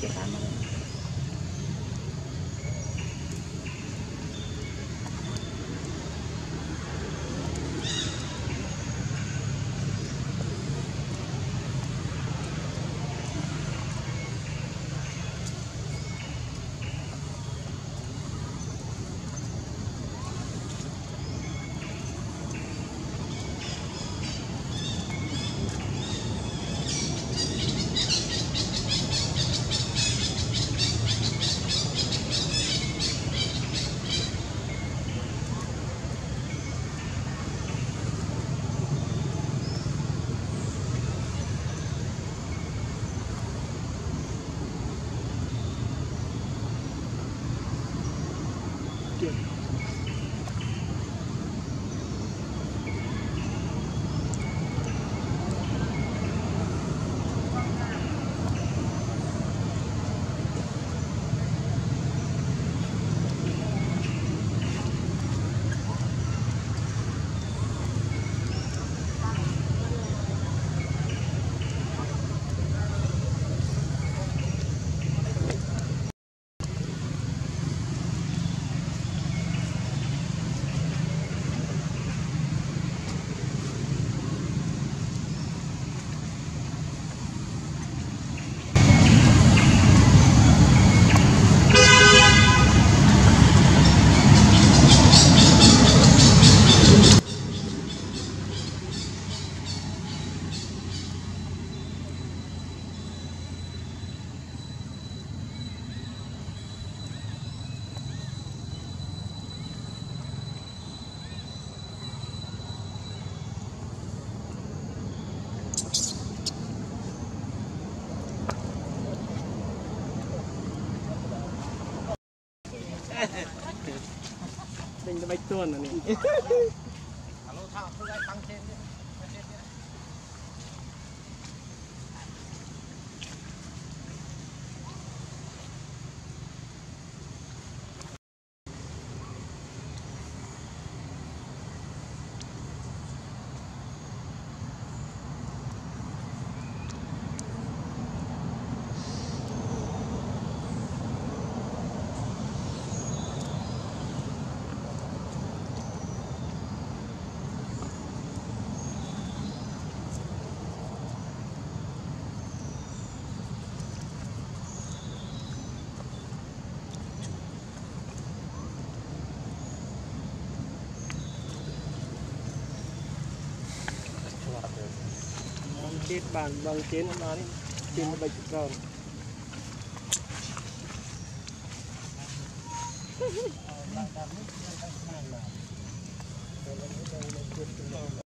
Kita. you. ไม่ต้วนอันนี้ chết bàn bằng chiến nó đi chín bệnh rồi Thank you.